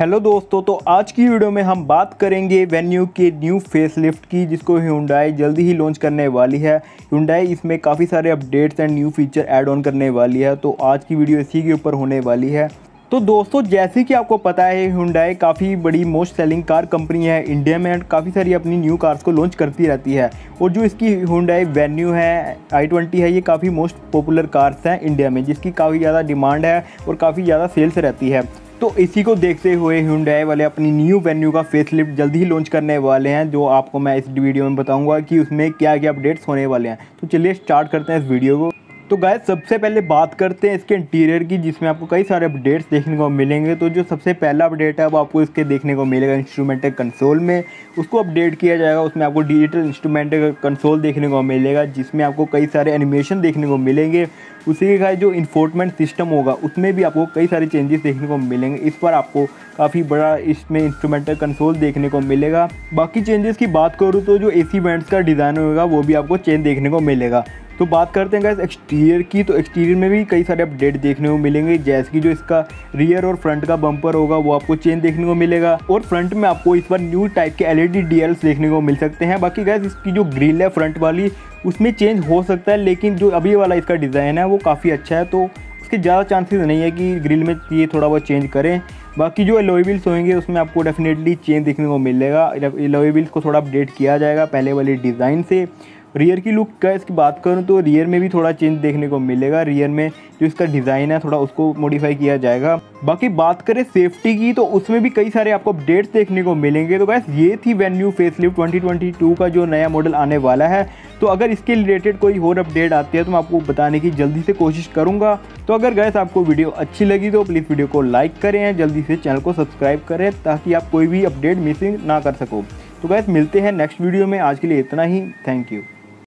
Hello दोस्तों तो आज की वीडियो में हम बात करेंगे वेन्यू के न्यू फेसलिफ्ट की, जिसको Hyundai जल्दी ही लॉन्च करने वाली है। Hyundai इसमें काफ़ी सारे updates and new feature add on करने वाली है तो आज की वीडियो इसी के ऊपर होने वाली है। तो दोस्तों, जैसे कि आपको पता है, Hyundai काफ़ी बड़ी मोस्ट सेलिंग कार कंपनी है इंडिया में एंड काफ़ी सारी अपनी न्यू कार्स को लॉन्च करती रहती है। और जो इसकी Hyundai वेन्यू है आई ट्वेंटी है, ये काफ़ी मोस्ट पॉपुलर कार्स हैं इंडिया में, जिसकी काफ़ी ज़्यादा डिमांड है और काफ़ी ज़्यादा सेल्स रहती है। तो इसी को देखते हुए Hyundai वाले अपनी न्यू वेन्यू का फेसलिफ्ट जल्दी ही लॉन्च करने वाले हैं, जो आपको मैं इस वीडियो में बताऊँगा कि उसमें क्या क्या अपडेट्स होने वाले हैं। तो चलिए स्टार्ट करते हैं इस वीडियो को। तो गाय सबसे पहले बात करते हैं इसके इंटीरियर की, जिसमें आपको कई सारे अपडेट्स देखने को मिलेंगे। तो जो सबसे पहला अपडेट है, वो आपको इसके देखने को मिलेगा इंस्ट्रूमेंट कंसोल में। उसको अपडेट किया जाएगा, उसमें आपको डिजिटल इंस्ट्रूमेंट कंसोल देखने को मिलेगा, जिसमें आपको कई सारे एनिमेशन देखने को मिलेंगे। उसी के जो इन्फोर्टमेंट सिस्टम होगा, उसमें भी आपको कई सारे चेंजेस देखने को मिलेंगे। इस पर आपको काफ़ी बड़ा इसमें इंस्ट्रूमेंटल कंसोल देखने को मिलेगा। बाकी चेंजेस की बात करूँ तो जो ए सी का डिज़ाइन होगा, वो भी आपको चेंज देखने को मिलेगा। तो बात करते हैं गैस एक्सटीरियर की। तो एक्सटीरियर में भी कई सारे अपडेट देखने को मिलेंगे, जैसे कि जो इसका रियर और फ्रंट का बम्पर होगा, वो आपको चेंज देखने को मिलेगा। और फ्रंट में आपको इस बार न्यू टाइप के एलईडी डीएल्स देखने को मिल सकते हैं। बाकी गैस इसकी जो ग्रिल है फ्रंट वाली, उसमें चेंज हो सकता है, लेकिन जो अभी वाला इसका डिज़ाइन है, वो काफ़ी अच्छा है। तो उसके ज़्यादा चांसेस नहीं है कि ग्रिल में ये थोड़ा बहुत चेंज करें। बाकी जो एलोई व्हील्स होंगे, उसमें आपको डेफिनेटली चेंज देखने को मिलेगा। एलोई व्हील्स को थोड़ा अपडेट किया जाएगा पहले वाले डिज़ाइन से। रियर की लुक का इसकी बात करूँ तो रियर में भी थोड़ा चेंज देखने को मिलेगा। रियर में जो इसका डिज़ाइन है, थोड़ा उसको मॉडिफाई किया जाएगा। बाकी बात करें सेफ्टी की तो उसमें भी कई सारे आपको अपडेट्स देखने को मिलेंगे। तो गैस ये थी वेन्यू फेसलिफ्ट 2022 का जो नया मॉडल आने वाला है। तो अगर इसके रिलेटेड कोई और अपडेट आती है तो मैं आपको बताने की जल्दी से कोशिश करूँगा। तो अगर गैस आपको वीडियो अच्छी लगी तो प्लीज़ वीडियो को लाइक करें, जल्दी से चैनल को सब्सक्राइब करें ताकि आप कोई भी अपडेट मिसिंग ना कर सको। तो गैस मिलते हैं नेक्स्ट वीडियो में, आज के लिए इतना ही। Thank you